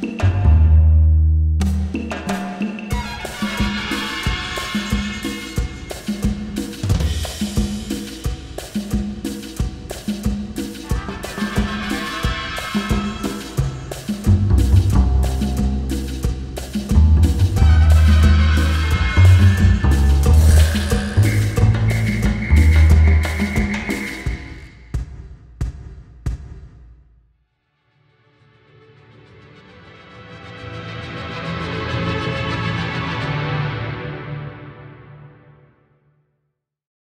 ピッカピカ。